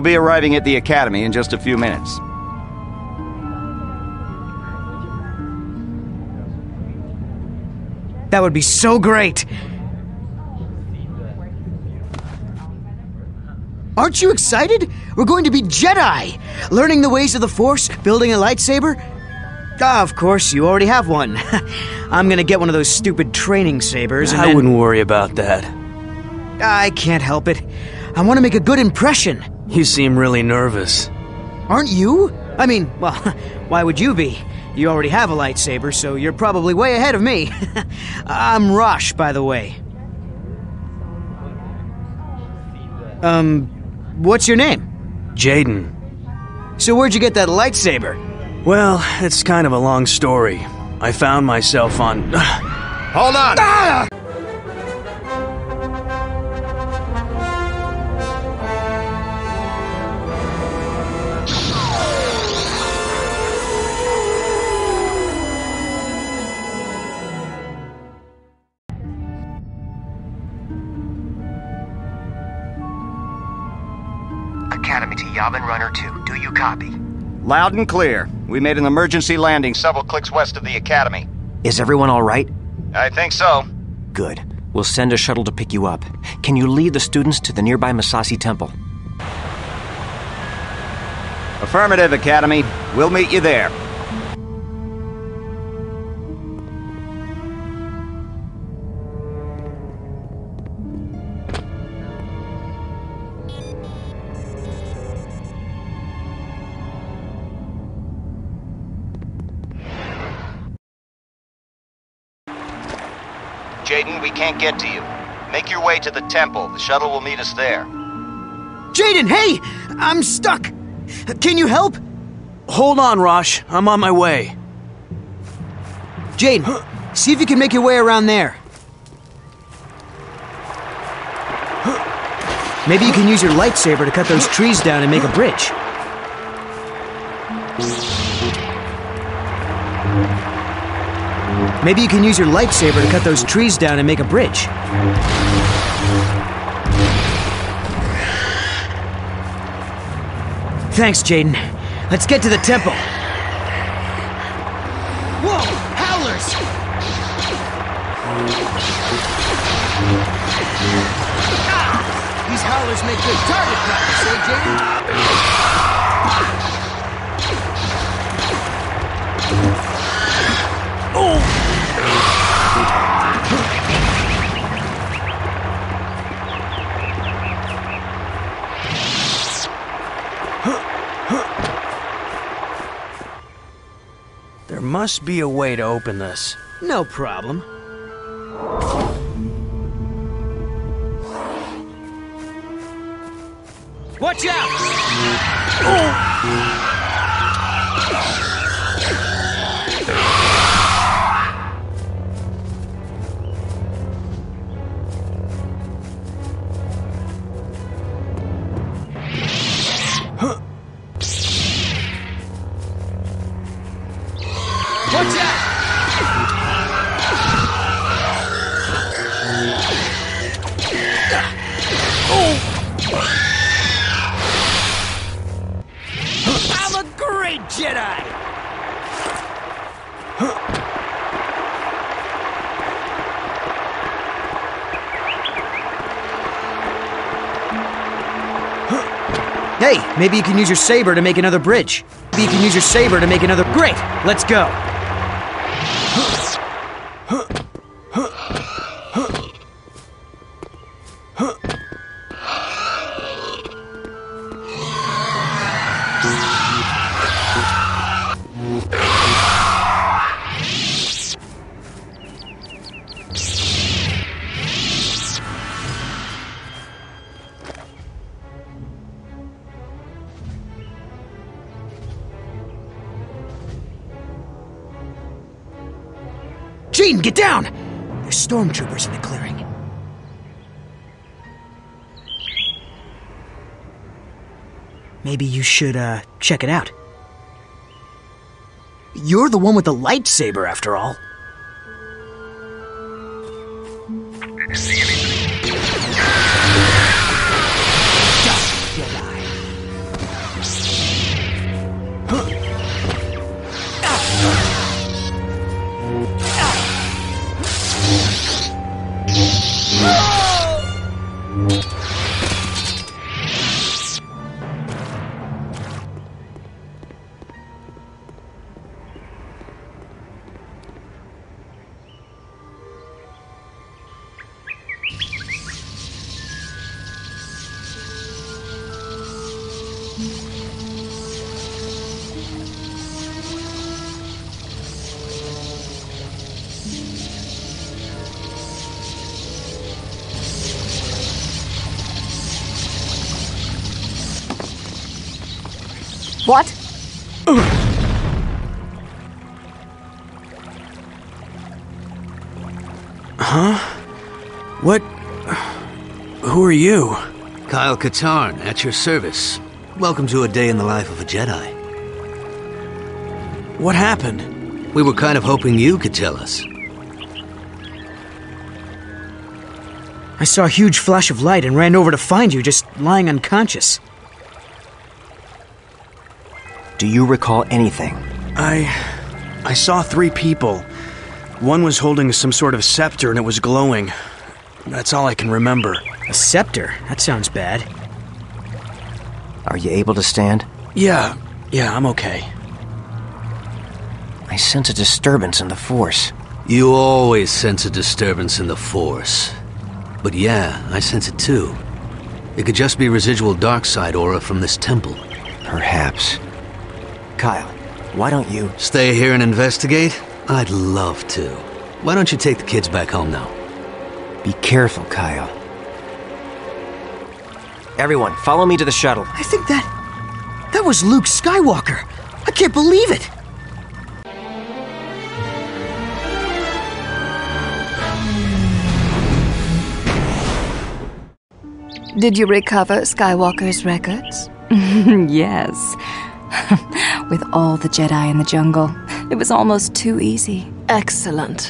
We'll be arriving at the Academy in just a few minutes. That would be so great! Aren't you excited? We're going to be Jedi! Learning the ways of the Force, building a lightsaber. Ah, of course, you already have one. I'm gonna get one of those stupid training sabers and I then- wouldn't worry about that. I can't help it. I want to make a good impression. You seem really nervous. Aren't you? I mean, well, why would you be? You already have a lightsaber, so you're probably way ahead of me. I'm Rosh, by the way. Um, what's your name? Jaden. So where'd you get that lightsaber? Well, it's kind of a long story. I found myself on. Hold on! Academy to Yavin Runner 2. Do you copy? Loud and clear. We made an emergency landing several clicks west of the Academy. Is everyone all right? I think so. Good. We'll send a shuttle to pick you up. Can you lead the students to the nearby Massassi Temple? Affirmative, Academy. We'll meet you there. Jaden, we can't get to you. Make your way to the temple. The shuttle will meet us there. Jaden, hey! I'm stuck! Can you help? Hold on, Rosh. I'm on my way. Jaden, see if you can make your way around there. Maybe you can use your lightsaber to cut those trees down and make a bridge. Maybe you can use your lightsaber to cut those trees down and make a bridge. Thanks, Jaden. Let's get to the temple. Whoa! Howlers! Ah! These howlers make good target practice, eh, Jaden? Must be a way to open this. No problem. Watch out! Watch Hey, maybe you can use your saber to make another bridge. Maybe you can use your saber to make another. Great! Let's go! Gene, get down! There's stormtroopers in the clearing. Maybe you should, uh, check it out. You're the one with the lightsaber, after all. What? Huh? What? Who are you? Kyle Katarn, at your service. Welcome to a day in the life of a Jedi. What happened? We were kind of hoping you could tell us. I saw a huge flash of light and ran over to find you just lying unconscious. Do you recall anything? I. I saw three people. One was holding some sort of scepter and it was glowing. That's all I can remember. A scepter? That sounds bad. Are you able to stand? Yeah, yeah, I'm okay. I sense a disturbance in the Force. You always sense a disturbance in the Force. But yeah, I sense it too. It could just be residual dark side aura from this temple. Perhaps. Kyle, why don't you? Stay here and investigate? I'd love to. Why don't you take the kids back home now? Be careful, Kyle. Everyone, follow me to the shuttle. I think that. That was Luke Skywalker. I can't believe it. Did you recover Skywalker's records? yes. With all the Jedi in the jungle, it was almost too easy. Excellent.